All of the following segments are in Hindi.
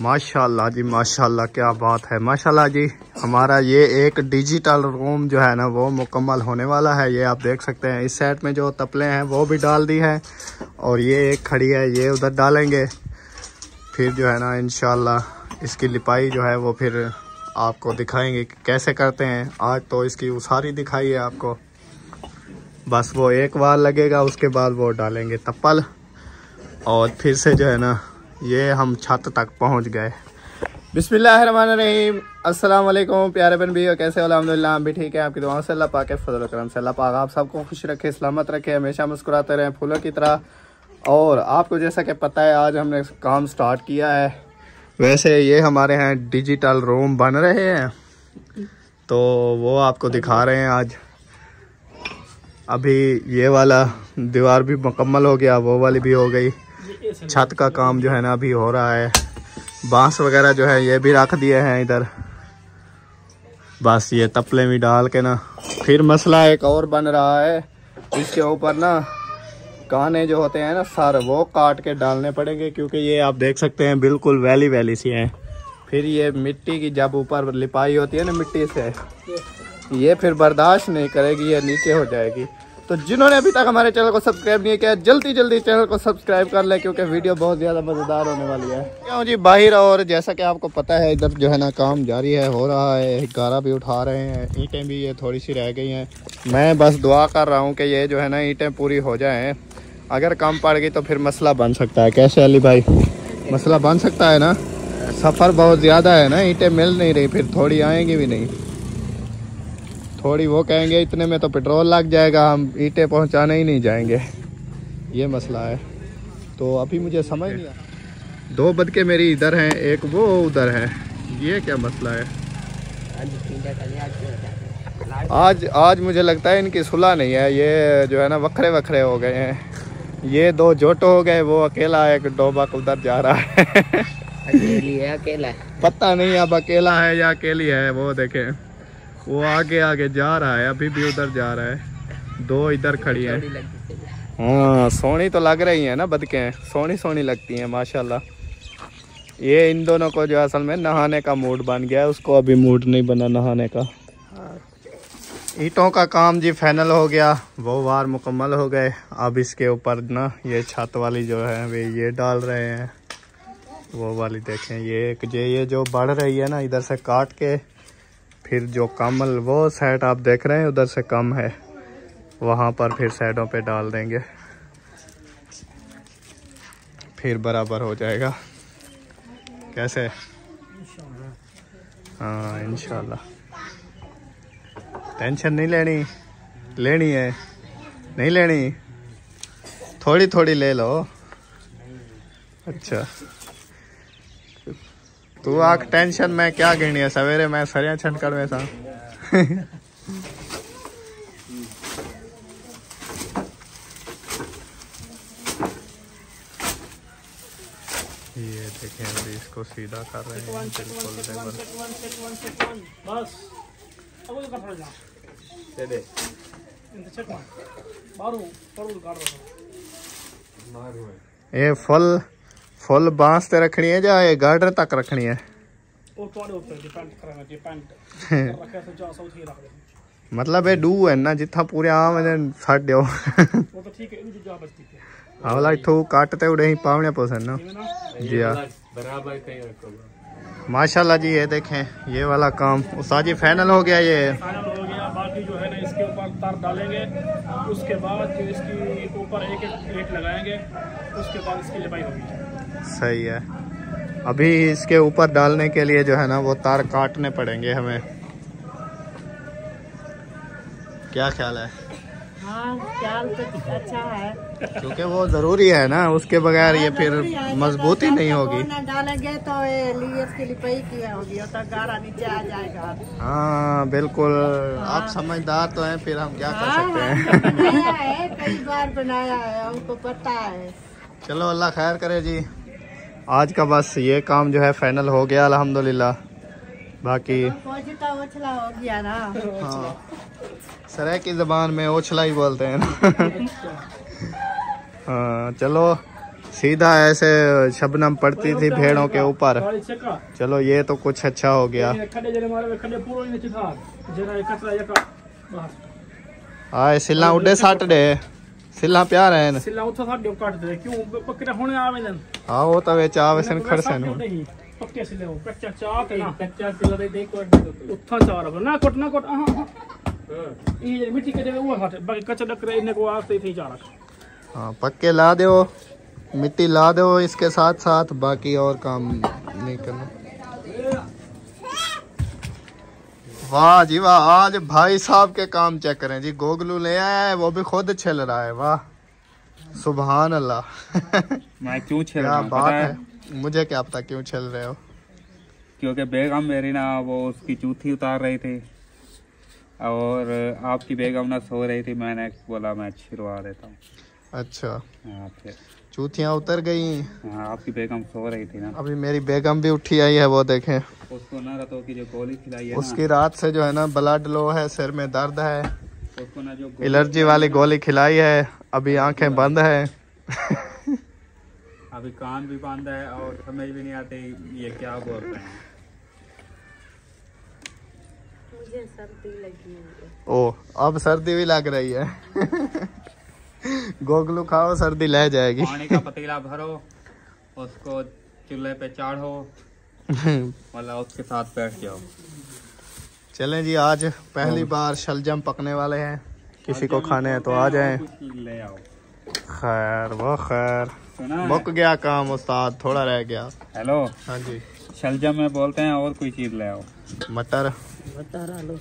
माशाल्लाह जी, माशाल्लाह, क्या बात है। माशाल्लाह जी, हमारा ये एक डिजिटल रूम जो है ना, वो मुकम्मल होने वाला है। ये आप देख सकते हैं, इस सेट में जो तपले हैं, वो भी डाल दी है और ये एक खड़ी है, ये उधर डालेंगे। फिर जो है ना इनशाला इसकी लिपाई जो है, वो फिर आपको दिखाएँगे कि कैसे करते हैं। आज तो इसकी उसारी दिखाई है आपको। बस वो एक बार लगेगा, उसके बाद वो डालेंगे तप्पल। और फिर से जो है ना ये हम छत तक पहुँच गए। बिस्मिल्लाहिर्रहमानिर्रहीम। अस्सलाम वालेकुम प्यारे बन भी कैसे हो? अलहमदिल्ला हम भी ठीक है। आपकी दुआओं से अल्लाह पाक फजल करम से अल्लाह पाक आप सबको खुश रखे, सलामत रखे, हमेशा मुस्कुराते रहें फूलों की तरह। और आपको जैसा कि पता है, आज हमने काम स्टार्ट किया है। वैसे ये हमारे यहाँ डिजिटल रूम बन रहे हैं। तो वो आपको दिखा रहे हैं आज। अभी ये वाला दीवार भी मुकम्मल हो गया, वो वाली भी हो गई। छत का काम जो है ना अभी हो रहा है। बाँस वगैरह जो है ये भी रख दिए हैं इधर। बस ये तपले भी डाल के ना, फिर मसला एक और बन रहा है। इसके ऊपर ना काने जो होते हैं ना सर, वो काट के डालने पड़ेंगे, क्योंकि ये आप देख सकते हैं बिल्कुल वैली वैली सी हैं। फिर ये मिट्टी की जब ऊपर लिपाई होती है ना मिट्टी से, ये फिर बर्दाश्त नहीं करेगी, ये नीचे हो जाएगी। तो जिन्होंने अभी तक हमारे चैनल को सब्सक्राइब नहीं किया जल्दी जल्दी चैनल को सब्सक्राइब कर ले, क्योंकि वीडियो बहुत ज़्यादा मज़ेदार होने वाली है। क्यों जी? बाहर और जैसा कि आपको पता है, इधर जो है ना, काम जारी है, हो रहा है, गारा भी उठा रहे हैं, ईंटें भी ये थोड़ी सी रह गई हैं। मैं बस दुआ कर रहा हूँ कि ये जो है ना, ईंटें पूरी हो जाएँ। अगर कम पड़ गई तो फिर मसला बन सकता है। कैसे अली भाई? मसला बन सकता है ना? सफ़र बहुत ज़्यादा है ना, ईंटें मिल नहीं रही, फिर थोड़ी आएँगी भी नहीं। थोड़ी वो कहेंगे इतने में तो पेट्रोल लग जाएगा हम ईटे पहुँचाने ही नहीं जाएँगे। ये मसला है। तो अभी मुझे समझ नहीं आया दो बदके मेरी इधर हैं एक वो उधर है। ये क्या मसला है? आज आज मुझे लगता है इनकी सुलह नहीं है। ये जो है ना वखरे वखरे हो गए हैं। ये दो जोटो हो गए वो अकेला एक डोबक उधर जा रहा है। अकेली है अकेला पता नहीं अब अकेला है या अकेली है वो देखें। वो आगे आगे जा रहा है, अभी भी उधर जा रहा है। दो इधर खड़ी है। हाँ सोनी तो लग रही है ना बदके। सोनी सोनी लगती हैं, माशाल्लाह। ये इन दोनों को जो असल में नहाने का मूड बन गया है, उसको अभी मूड नहीं बना नहाने का। ईटों का काम जी फाइनल हो गया, वो वार मुकम्मल हो गए। अब इसके ऊपर ना ये छत वाली जो है, वे ये डाल रहे हैं। वो वाली देखें, ये एक ये ये जो बढ़ रही है ना, इधर से काट के फिर जो कमल वो साइड आप देख रहे हैं उधर से कम है। वहाँ पर फिर साइडों पे डाल देंगे। फिर बराबर हो जाएगा। कैसे? हाँ इनशाला टेंशन नहीं लेनी। लेनी है। नहीं लेनी? थोड़ी थोड़ी ले। लो अच्छा। तू आख टेंशन में क्या गिनी है? सवेरे मैं सरिया छनकर में सा ये देखें अभी इसको सीधा कर रहे हैं। बिल्कुल बस। दे दे। ये फुल फुल बाँस ते रखनी है या ये गार्डर तक रखनी है? मतलब ये डू है ना जिथा पूरे आम है छड दियो वो तो ठीक है इन जो बचती है। आवला ठो काटते उड़े ही पावने पसंद ना। जी हाँ। बराबर कहीं रखो। माशाल्लाह जी ये देखें ये वाला काम। उस्ताद जी फाइनल हो गया ये। फाइनल हो गया बाकी जो है ना इसके ऊपर तार डालेंगे। उसके बाद जो इसकी ऊपर एक एक प्लेट लगाएँगे। उसके बाद इसकी लिपाई होगी। सही है। अभी इसके ऊपर डालने के लिए जो है ना वो तार काटने पड़ेंगे हमें। क्या ख्याल है? हाँ ख्याल तो अच्छा है। क्योंकि वो ज़रूरी है ना उसके बगैर ये फिर मजबूती नहीं होगी। डालेंगे तो ये लिए इसकी लिपाई किया होगी और तो गारा नीचे आ जाएगा। हाँ बिल्कुल। आप समझदार तो हैं फिर हम क्या कर हाँ, सकते हैं? हाँ, है कई बार बनाया है हमको पता है। चलो अल्लाह खैर करे जी। आज का बस ये काम जो है फाइनल हो गया अल्हम्दुलिल्लाह। बाकी हो गया ना। हाँ। सराय की ज़बान में ओछला ही बोलते हैं। ना हाँ चलो सीधा ऐसे शबनम पड़ती थी भेड़ों के ऊपर। चलो ये तो कुछ अच्छा हो गया। बस। आए सिला उडे सट डे सिला प्यार है सिला उठा था डो काट दे क्यों पकड़े होने आवे न हाँ वो तो वे चावे सन खड़से नु नहीं पक्के सिले हो कच्चा चाक ना कच्चा सिला दे देखो उठा चार ना कोट ना कोट हाँ हाँ ये मिट्टी के दे वो हट बाकी कच्चा डकरे इने को आस्ते थी चार हाँ पक्के ला दो मिट्टी ला दो इसके साथ साथ बाकी और काम नहीं करना वाह जी वाह आज भाई साहब के काम चेक करें। जी गोगलू ले आया है वो भी खुद छिल रहा है वाह। सुबहान अल्लाह मैं क्यों छेड़ रहा बात है। है? मुझे क्या पता क्यों छिल रहे हो। क्योंकि बेगम मेरी ना वो उसकी चूथी उतार रही थी और आपकी बेगम ना सो रही थी मैंने बोला मैं छिड़वा देता हूँ। अच्छा। हाँ फिर। चूतियाँ उतर गई। हाँ आपकी बेगम सो रही थी ना। अभी मेरी बेगम भी उठी आई है वो देखें। उसको ना रतों की जो गोली खिलाई है उसकी रात से जो है ना ब्लड लो है सिर में दर्द है। उसको ना जो एलर्जी वाली गोली खिलाई है अभी आँखें बंद है। अभी कान भी बंद है और समझ भी नहीं आते ये क्या बोल रहे हैं। मुझे सर्दी लगी है। ओ अब सर्दी भी लग रही है। गोगलू खाओ सर्दी ले जाएगी। पानी का पतीला भरो उसको चूल्हे पे चाढ़ो मतलब उसके साथ बैठ जाओ। चलें जी आज पहली बार शलजम पकने वाले हैं। किसी को खाने हैं तो आ जाएँ। ले आओ। खैर वो खैर? मुक गया काम उस्ताद थोड़ा रह गया। हेलो? हाँ जी। शलजम में बोलते हैं और कोई चीज़ ले आओ। मटर। मटर लो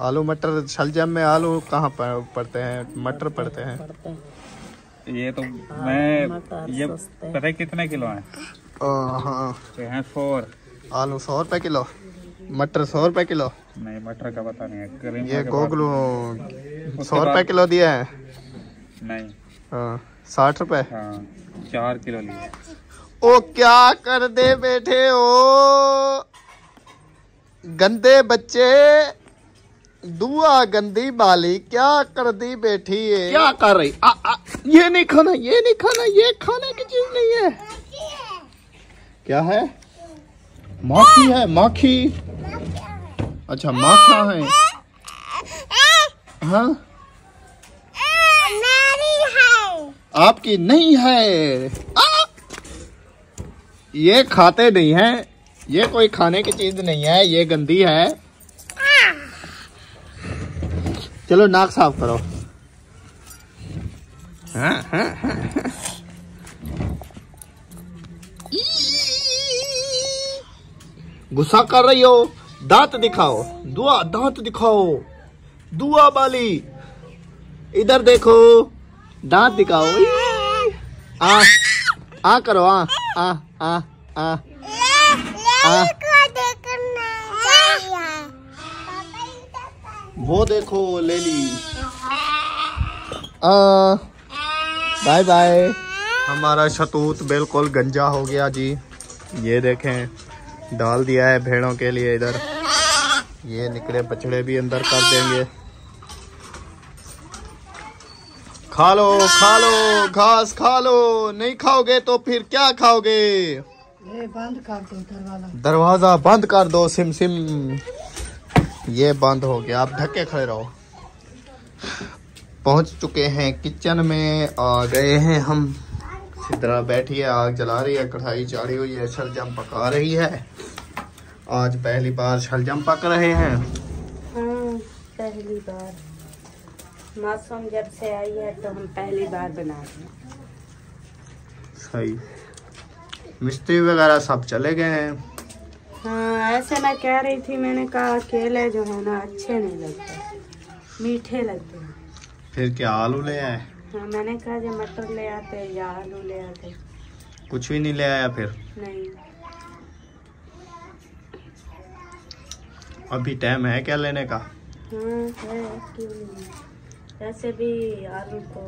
आलू मटर शलजम में आलू कहाँ पर पड़ते हैं? मटर पड़ते हैं। ये तो मैं ये पता है कितने किलो है? हाँ। फोर। आलू सौ रुपए किलो मटर सौ रुपए किलो। नहीं मटर का पता नहीं है ये गोगलू सौ रुपए किलो दिया है। नहीं। हाँ साठ रुपए। हाँ चार किलो लिए। ओ क्या कर दे बैठे हो गंदे बच्चे दुआ गंदी बाली क्या कर दी बैठी है? क्या कर रही? आ, आ, ये नहीं खाना ये नहीं खाना ये खाने की चीज़ नहीं है। क्या है? माखी है माखी। अच्छा माखा है। हाँ। आपकी नहीं है। आ! ये खाते नहीं है ये कोई खाने की चीज़ नहीं है ये गंदी है। चलो नाक साफ़ करो। गुस्सा कर रही हो, दांत दिखाओ, दुआ, दांत दिखाओ, दुआ बाली, इधर देखो, दांत दिखाओ! आ आ करो, आ आ आ आ आ वो देखो ले ली। आ बाय बाय। हमारा शतूत बिल्कुल गंजा हो गया जी। ये देखें डाल दिया है भेड़ों के लिए इधर। ये निकले बछड़े भी अंदर कर देंगे। खा लो खा लो घास खा लो। नहीं खाओगे तो फिर क्या खाओगे? ये बंद कर दो दरवाज़ा। दरवाज़ा बंद कर दो सिम सिम। ये बंद हो गया। आप ढके खड़े रहो। पहुँच चुके हैं किचन में आ गए हैं हम। सिद्रा बैठी है आग जला रही है कढ़ाई चाड़ी हुई है शलजम पका रही है। आज पहली बार शलजम पक रहे हैं। हाँ पहली बार। मौसम जब से आई है तो हम पहली बार बना रहे हैं। सही। मिस्त्री वगैरह सब चले गए हैं। हाँ ऐसे मैं कह रही थी मैंने कहा अकेले जो है ना अच्छे नहीं लगते। मीठे लगते हैं। फिर क्या आलू ले आए? हाँ मैंने कहा जो मटर ले आते या आलू ले आते कुछ भी नहीं ले आया फिर? नहीं। अभी टाइम है क्या लेने का? हाँ है क्यों नहीं? वैसे भी आलू को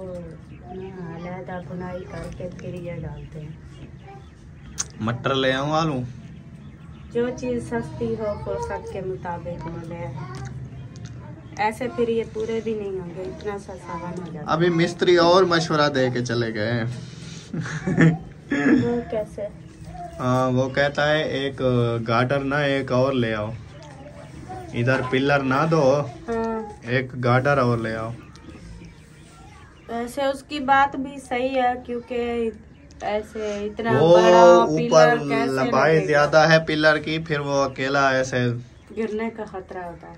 अलहदा बुनाई करके फिर ये डालते हैं। मटर ले आऊँ आलू? जो चीज़ सस्ती हो पोषक के मुताबिक वो ले आए। ऐसे फिर ये पूरे भी नहीं होंगे इतना सा सामान हो जाता अभी मिस्त्री और मशवरा दे के चले गए वो कैसे? हाँ वो कहता है एक गार्डर ना एक और ले आओ। इधर पिलर ना दो हाँ। एक गार्डर और ले आओ। वैसे उसकी बात भी सही है क्योंकि ऐसे इतना वो बड़ा ऊपर लंबाई ज़्यादा है पिलर की फिर वो अकेला ऐसे गिरने का खतरा होता है।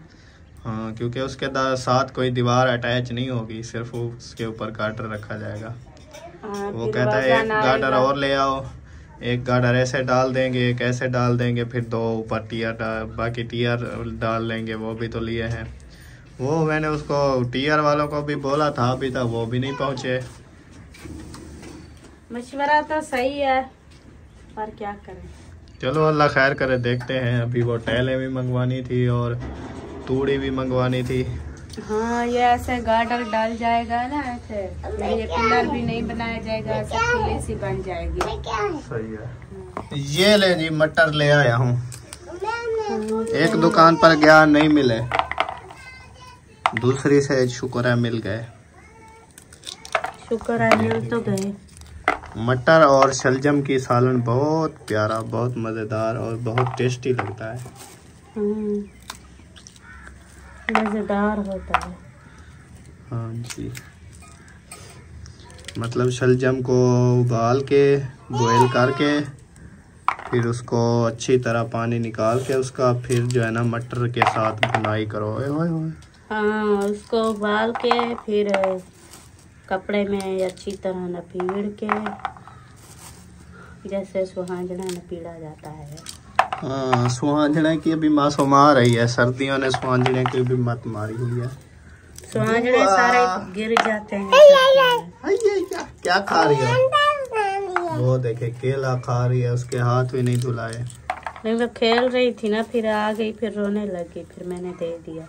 हाँ क्योंकि उसके साथ कोई दीवार अटैच नहीं होगी सिर्फ़ उसके ऊपर गार्डर रखा जाएगा। हाँ, वो कहता है एक गार्डर और ले आओ एक गार्डर ऐसे डाल देंगे एक ऐसे डाल देंगे फिर दो ऊपर टीयर डाल बाकी टीयर डाल लेंगे वो भी तो लिए हैं। वो मैंने उसको टीयर वालों को भी बोला था अभी तक वो भी नहीं पहुँचे। मशवरा तो सही है पर क्या करें? चलो अल्लाह खैर करे देखते हैं। अभी वो टैलें भी मंगवानी थी और तूड़ी भी मंगवानी थी। हाँ ये ऐसे गार्डर डाल जाएगा ना ऐसे। ये पिलर भी नहीं बनाया जाएगा ऐसे खुली सी बन जाएगी। सही है। ये ले जी मटर ले आया हूँ। एक दुकान पर गया नहीं मिले। दूसरी से शुक्र है मिल गए। शुक्र है मिल तो गए। मटर और शलजम की सालन बहुत प्यारा बहुत मज़ेदार और बहुत टेस्टी लगता है। हम्म, मज़ेदार होता है। हाँ जी। मतलब शलजम को उबाल के बॉईल करके फिर उसको अच्छी तरह पानी निकाल के उसका फिर जो है ना मटर के साथ बुनाई करो। ओए ओए ओए। हाँ उसको उबाल के फिर कपड़े में अच्छी तरह नपीड़ के जैसे सुहांजना नपीड़ा जाता है। हाँ सुहांजने की अभी मासूम आ रही है सर्दियों ने सुहांजने की भी मत मारी हुई है। सुहांजने सारे गिर जाते हैं। क्या क्या खा रही हो? वो देखे केला खा रही है उसके हाथ भी नहीं धुलाए। नहीं मैं खेल रही थी ना फिर आ गई फिर रोने लगी फिर मैंने दे दिया।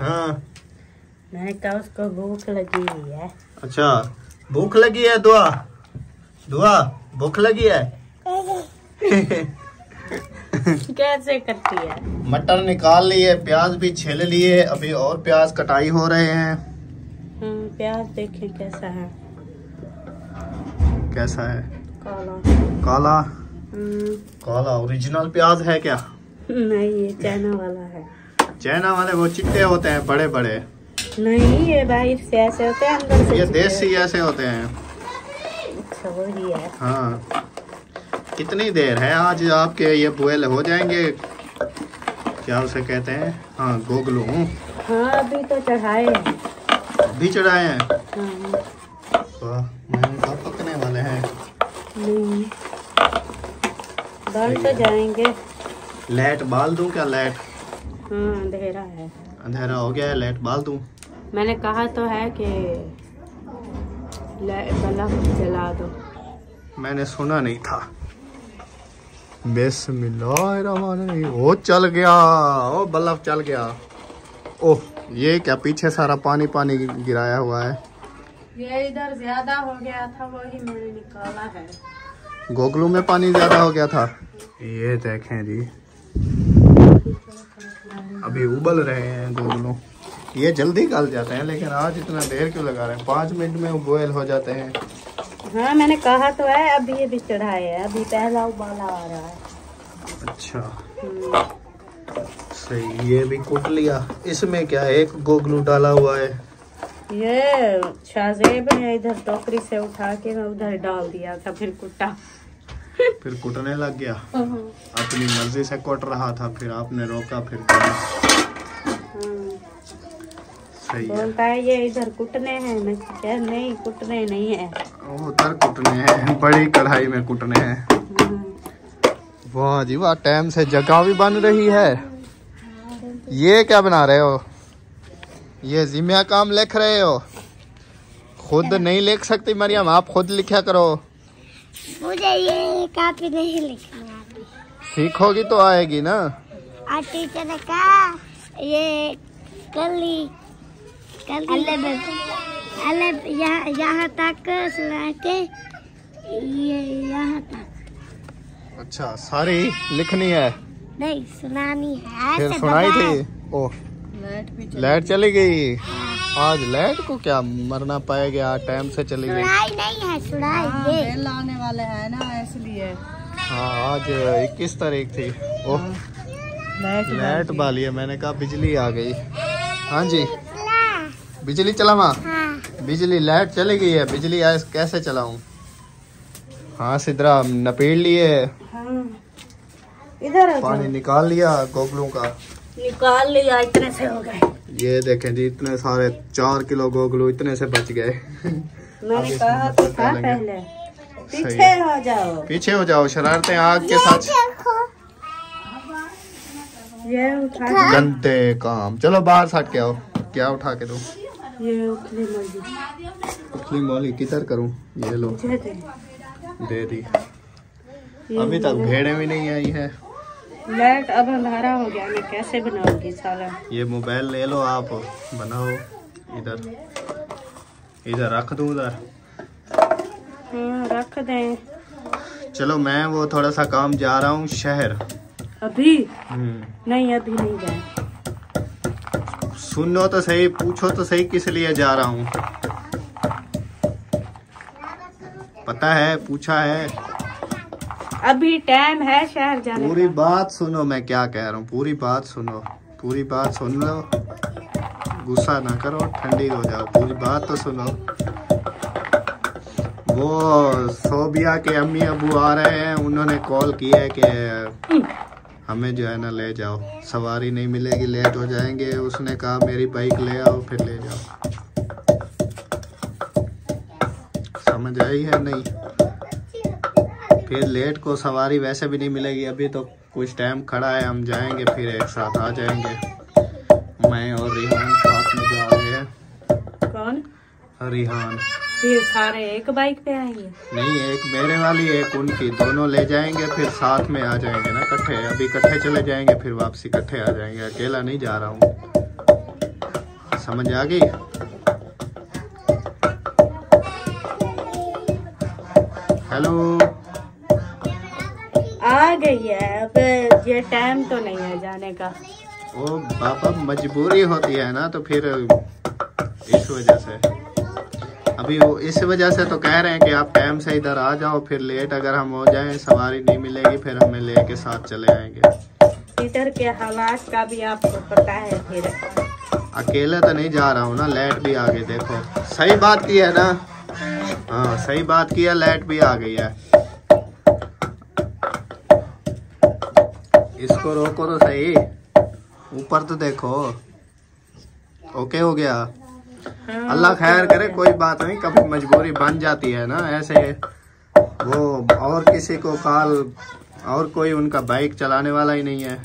हाँ। मैंने कहा उसको भूख लगी हुई है। अच्छा भूख लगी है दुआ? दुआ भूख लगी है? कैसे करती है? मटर निकाल लिए प्याज भी छील लिए अभी और प्याज कटाई हो रहे हैं। हम्म, प्याज देखें कैसा है। कैसा है? काला। काला? हम्म, काला ओरिजिनल प्याज है क्या? नहीं ये चाइना वाला है। चाइना वाले वो चिट्टे होते हैं बड़े बड़े नहीं ये बाहर से ऐसे होते हैं अंदर से ये देसी ऐसे होते हैं। अच्छा है। हाँ। कितनी देर है? आज आपके ये बुएल हो जाएँगे। क्या उसे कहते हैं? हाँ गोगलू। हाँ अभी तो चढ़ाए हैं। भी चढ़ाए हैं? हाँ, वाह कहा पकने वाले हैं। नहीं। बन तो जाएँगे। लाइट बाल दूँ क्या? लाइट हाँ अंधेरा है। अंधेरा हो गया है लाइट बाल दूँ। मैंने कहा तो है कि ले- बल्ब जला दो। मैंने सुना नहीं था। ओ चल गया। ओ बल्ब चल गया। ओह ये क्या पीछे सारा पानी पानी गिराया हुआ है? ये इधर ज़्यादा हो गया था वही मैंने निकाला है। गोगलू में पानी ज़्यादा हो गया था? ये देखें जी। अभी उबल रहे हैं गोगलू। ये जल्दी गल जाते हैं लेकिन आज इतना देर क्यों लगा रहे हैं? पाँच मिनट में बॉयल हो जाते हैं। हाँ मैंने कहा तो है अभी ये भी चढ़ाए है अभी पहला उबाला आ रहा है। अच्छा। सही ये भी कूट लिया। इसमें क्या है? एक गोगलू डाला हुआ है। ये शाहजेब ने इधर टोकरी से उठा के मैं उधर डाल दिया था फिर कुटा। फिर कुटने लग गया। अपनी मर्ज़ी से कूट रहा था फिर आपने रोका फिर हाँ, सही है। बोलता है ये इधर कुटने हैं। मैं क्या नहीं कुटने नहीं है। उधर कुटने हैं। बड़ी कढ़ाई में कुटने हैं। हाँ, वाह जी वाह टाइम से जगह भी बन रही है। ये क्या बना रहे हो? ये जिम्या काम लिख रहे हो? खुद नहीं लिख सकती मरियम आप खुद लिखा करो। मुझे ये काफ़ी नहीं लिखना सीखोगी तो आएगी ना। और टीचर ने कहा ये कल ही यहाँ यहाँ तक सुना के ये यहाँ तक। अच्छा सारी लिखनी है। नहीं सुनानी है। फिर सुनाई थी? ओ लाइट चली गई? हाँ, आज लाइट को क्या मरना पाएगा? टाइम से चली गई। सुनाई नहीं है सुनाई हाँ, बिल आने वाले हैं ना इसलिए। हाँ आज इक्कीस तारीख थी। ओह लाइट लाइट वाली है मैंने कहा बिजली आ गई। हाँ जी। बिजली चला माँ हाँ। बिजली लाइट चली गई है बिजली आज कैसे चलाऊं? हाँ सिद्धरा नपेड़ लिए। हाँ। इधर पानी निकाल लिया गोगलों का। निकाल लिया इतने से हो गए। ये देखें जी इतने सारे चार किलो गोगलू इतने से बच गए। मैंने कहा तो था पहले। पीछे हो जाओ। पीछे हो जाओ शरारतें आग के साथ ये उठा गंदे काम। चलो बाहर सट के आओ। क्या उठा के दो? ये मौली। किधर करूँ? ये लो। दे दे। अभी तक भेड़े भी नहीं आई है। लाइट अब अंधारा हो गया मैं कैसे बनाऊँगी सारा ये मोबाइल ले लो आप बनाओ। इधर। इधर रख दूँ उधर? हाँ रख दें। चलो मैं वो थोड़ा सा काम जा रहा हूँ शहर। अभी? हम्म, नहीं अभी नहीं जाए सुनो तो सही पूछो तो सही किस लिए जा रहा हूँ। पता है पूछा है। अभी टाइम है शहर जाने पूरी बात सुनो मैं क्या कह रहा हूँ। पूरी बात सुनो पूरी बात सुन लो। गुस्सा ना करो ठंडी हो जाओ। पूरी बात तो सुनो। वो सोबिया के अम्मी अबू आ रहे हैं उन्होंने कॉल किया है कि हमें जो है ना ले जाओ। सवारी नहीं मिलेगी लेट हो जाएँगे। उसने कहा मेरी बाइक ले आओ फिर ले जाओ। समझ आई है नहीं? फिर लेट को सवारी वैसे भी नहीं मिलेगी। अभी तो कुछ टाइम खड़ा है हम जाएँगे फिर एक साथ आ जाएँगे। मैं और रिहान साथ में जा रहे हैं। कौन? रिहान। ये सारे एक बाइक पे आएँगे। नहीं एक मेरे वाली एक उनकी। दोनों ले जाएँगे फिर साथ में आ जाएँगे ना इकट्ठे। अभी इकट्ठे चले जाएँगे फिर वापसी इकट्ठे आ जाएँगे। अकेला नहीं जा रहा हूँ। समझ आ गई? हेलो आ गई है अब ये टाइम तो नहीं है जाने का। ओ बाबा मजबूरी होती है ना तो फिर इस वजह से। अभी वो इस वजह से तो कह रहे हैं कि आप टाइम से इधर आ जाओ फिर लेट अगर हम हो जाएँ सवारी नहीं मिलेगी फिर हमें ले के साथ चले आएँगे। इधर के हालात का भी आपको पता है फिर। अकेले तो नहीं जा रहा हूँ ना लाइट भी आ गई देखो। सही बात की है ना? हाँ सही बात की है लाइट भी आ गई है। इसको रोको तो सही। ऊपर तो देखो। ओके हो गया? अल्लाह खैर करे कोई बात नहीं कभी मजबूरी बन जाती है ना ऐसे वो और किसी को कॉल और कोई उनका बाइक चलाने वाला ही नहीं है।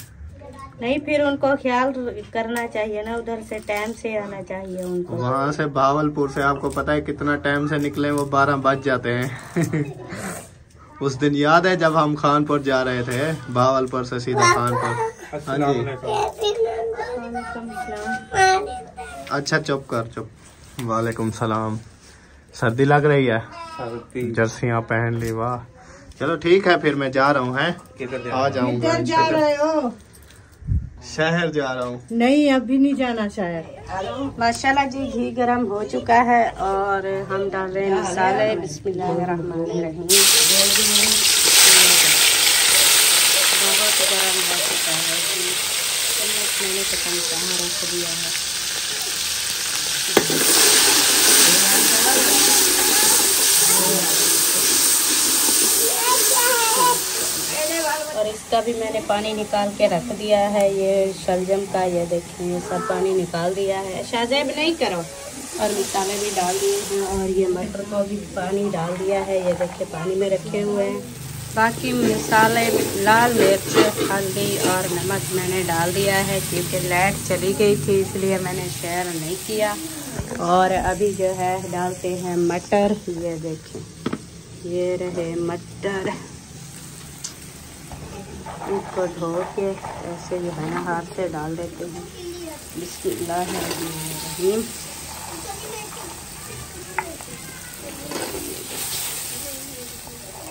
नहीं फिर उनको ख्याल करना चाहिए ना उधर से टाइम से आना चाहिए उनको। वहाँ से भावलपुर से आपको पता है कितना टाइम से निकले वो बारह बज जाते हैं। उस दिन याद है जब हम खानपुर जा रहे थे? भावलपुर से सीधा खानपुर। हाँ जी। अच्छा चुप कर चुप। वालेकुम सलाम। सर्दी लग रही है? जर्सियाँ पहन ली वाह। चलो ठीक है फिर मैं जा रहा हूँ है? आ जाऊँगा जा रहे हो? शहर जा रहा हूँ। नहीं अभी नहीं जाना शायद। माशाल्लाह जी घी गरम हो चुका है और हम डाल रहे हैं मसाले। बिस्मिल्लाहिर्रहमानिर्रहीम। बहुत गरम हो चुका है। मैंने पता नहीं कहाँ रख दिया है और इसका भी मैंने पानी निकाल के रख दिया है, ये शलजम का, ये देखें, ये सब पानी निकाल दिया है। शाहजेब नहीं करो। और मसाले भी डाल दिए हैं, और ये मटर को भी पानी डाल दिया है, ये देखे, पानी में रखे हुए हैं। बाकी मसाले, लाल मिर्च, हल्दी और नमक मैंने डाल दिया है, क्योंकि लाइट चली गई थी, इसलिए मैंने शेयर नहीं किया। और अभी जो है, डालते हैं मटर, ये देखें, ये रहे मटर। इसको धो के ऐसे जो है ना हाथ से डाल देते हैं। बिस्मिल्लाहिर्रहमानिर्रहीम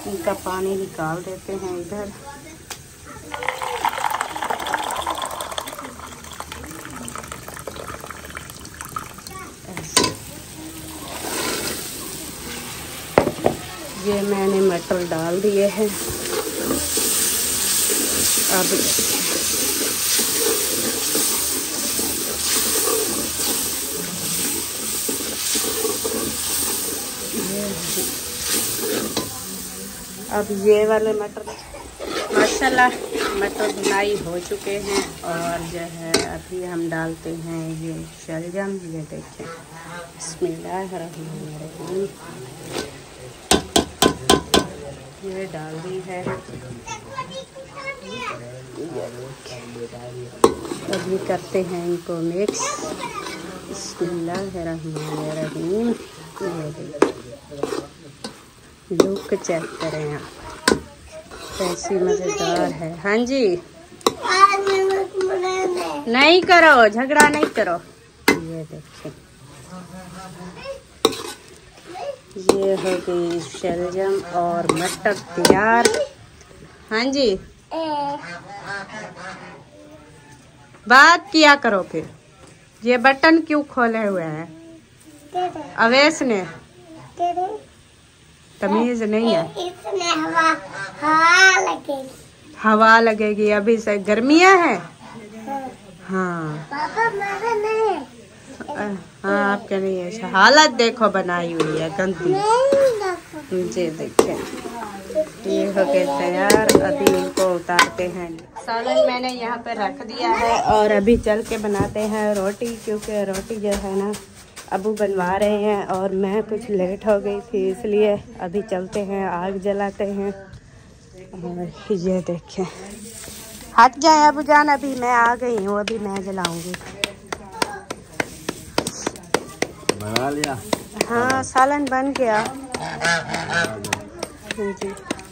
इनका पानी निकाल देते हैं इधर। ये मैंने मटर डाल दिए हैं। अब ये वाले मटर माशाल्लाह, मटर बुनाई हो चुके हैं और जो है अभी हम डालते हैं ये शलजम, ये देखें। बिस्मिल्लाहिर्रहमानिर्रहीम। ये डाल दी है। अभी करते हैं इनको मिक्स बिस्मिल्लाहिर्रहमानिर्रहीम। लुक चेक करें आप। कैसी मज़ेदार है। हाँ जी। नहीं करो, झगड़ा नहीं करो। ये देखिए। ये हो गई शलजम और मटर तैयार। हाँ जी। बात किया करो फिर। ये बटन क्यों खोले हुए हैं? अवेश ने। तमीज नहीं है। इसमें हवा हवा लगेगी। हवा लगेगी। अभी से गर्मियाँ है? हाँ। पापा नहीं। हाँ आपके नहीं है हालत देखो बनाई हुई है गंदी। जी देखिए। ये हो गए तैयार अभी इनको उतारते हैं। सालन मैंने यहाँ पे रख दिया है और अभी चल के बनाते हैं रोटी क्योंकि रोटी जो है ना अबू बनवा रहे हैं और मैं कुछ लेट हो गई थी इसलिए अभी चलते हैं आग जलाते हैं। और ये देखें। हट जाए अबू जान अभी मैं आ गई हूँ अभी मैं जलाऊँगी। बना लिया? हाँ सालन बन गया। 보 이?